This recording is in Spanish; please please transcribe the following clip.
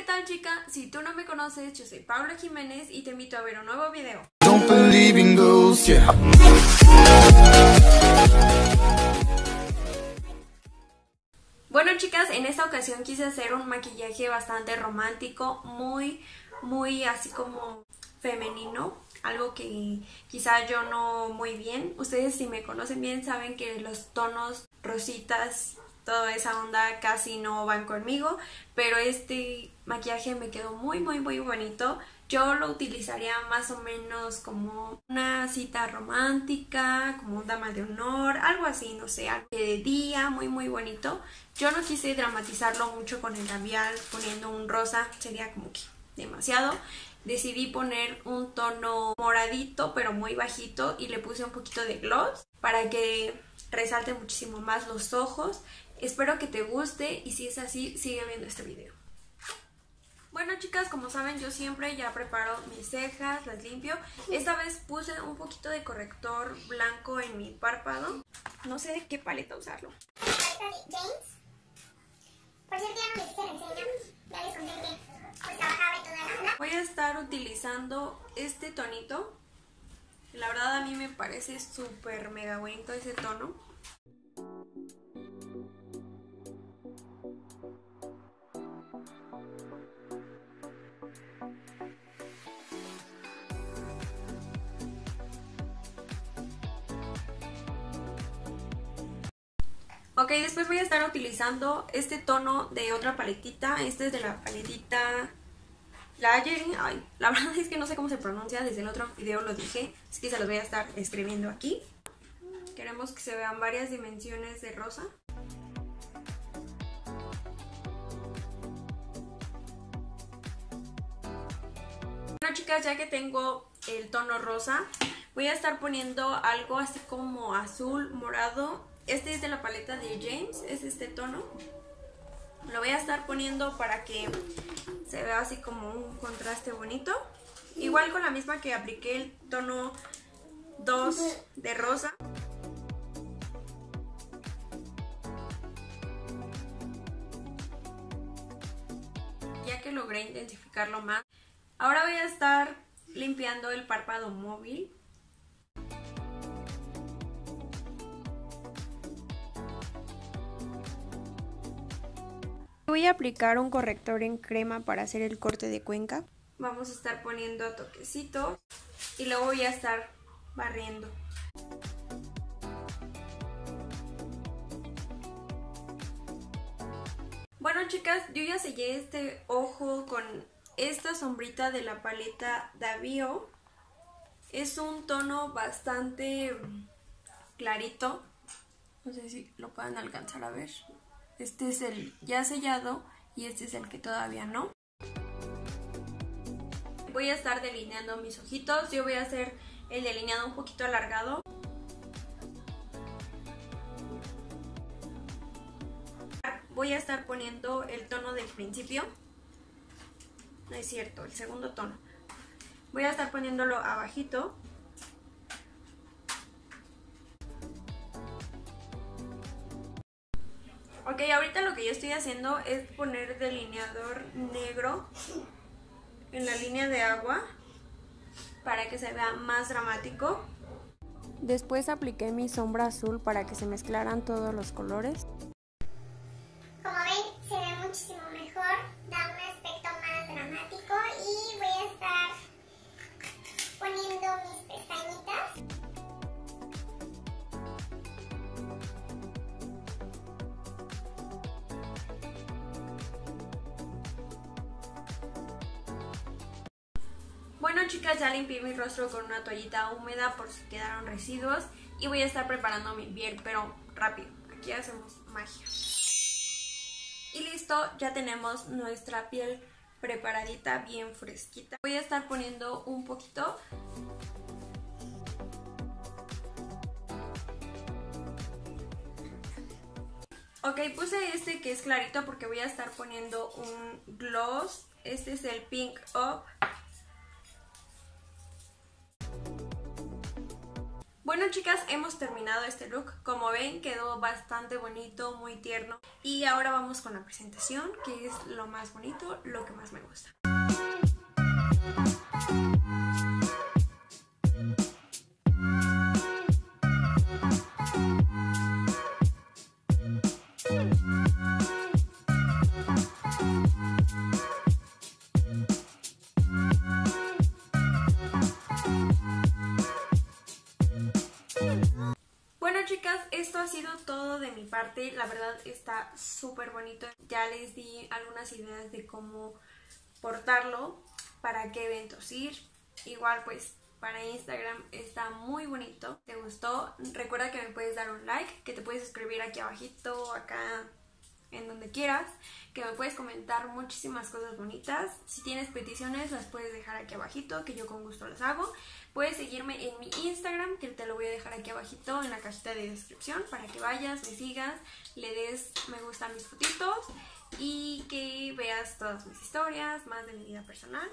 ¿qué tal chica? Si tú no me conoces, yo soy Paula Jiménez y te invito a ver un nuevo video. Don't believe in ghosts, yeah. Bueno chicas, en esta ocasión quise hacer un maquillaje bastante romántico, muy, muy así como femenino, algo que quizá yo no muy bien. Ustedes si me conocen bien saben que los tonos rositas, toda esa onda casi no van conmigo, pero este maquillaje me quedó muy muy muy bonito. Yo lo utilizaría más o menos como una cita romántica, como un dama de honor, algo así, no sé, algo de día, muy muy bonito. Yo no quise dramatizarlo mucho con el labial, poniendo un rosa, sería como que demasiado. Decidí poner un tono moradito, pero muy bajito, y le puse un poquito de gloss para que resalte muchísimo más los ojos. Espero que te guste y si es así, sigue viendo este video. Bueno chicas, como saben yo siempre ya preparo mis cejas, las limpio. Esta vez puse un poquito de corrector blanco en mi párpado. No sé de qué paleta usarlo. James. Por cierto, ya no les enseña. Ya les conté que trabajaba y toda la. Voy a estar utilizando este tonito. La verdad a mí me parece súper mega bonito ese tono. Ok, después voy a estar utilizando este tono de otra paletita. Este es de la paletita Layering. Ay, la verdad es que no sé cómo se pronuncia. Desde el otro video lo dije. Así que se los voy a estar escribiendo aquí. Queremos que se vean varias dimensiones de rosa. Bueno chicas, ya que tengo el tono rosa, voy a estar poniendo algo así como azul, morado este es de la paleta de James, es este tono. Lo voy a estar poniendo para que se vea así como un contraste bonito. Igual con la misma que apliqué el tono 2 de rosa. Ya que logré identificarlo más. Ahora voy a estar limpiando el párpado móvil Voy a aplicar un corrector en crema para hacer el corte de cuenca. Vamos a estar poniendo toquecitos y luego voy a estar barriendo. Bueno chicas, yo ya sellé este ojo con esta sombrita de la paleta Davio. Es un tono bastante clarito. No sé si lo pueden alcanzar a ver. Este es el ya sellado y este es el que todavía no. Voy a estar delineando mis ojitos. Yo voy a hacer el delineado un poquito alargado. Voy a estar poniendo el tono del principio. No es cierto, el segundo tono. Voy a estar poniéndolo abajito. Ok, ahorita lo que yo estoy haciendo es poner delineador negro en la línea de agua para que se vea más dramático. Después apliqué mi sombra azul para que se mezclaran todos los colores. Bueno chicas, ya limpié mi rostro con una toallita húmeda por si quedaron residuos y voy a estar preparando mi piel, pero rápido, aquí hacemos magia. Y listo, ya tenemos nuestra piel preparadita, bien fresquita. Voy a estar poniendo un poquito Ok, puse este que es clarito porque voy a estar poniendo un gloss. Este es el Pink Up. Bueno chicas, hemos terminado este look. Como ven, quedó bastante bonito, muy tierno. Y ahora vamos con la presentación, que es lo más bonito, lo que más me gusta. Esto ha sido todo de mi parte, la verdad está súper bonito. Ya les di algunas ideas de cómo portarlo, para qué eventos ir. Igual pues para Instagram está muy bonito. ¿Te gustó? Recuerda que me puedes dar un like, que te puedes suscribir aquí abajito, acá en donde quieras, que me puedes comentar muchísimas cosas bonitas. Si tienes peticiones, las puedes dejar aquí abajito, que yo con gusto las hago. Puedes seguirme en mi Instagram, que te lo voy a dejar aquí abajito en la cajita de descripción, para que vayas, me sigas, le des me gusta a mis fotitos y que veas todas mis historias, más de mi vida personal.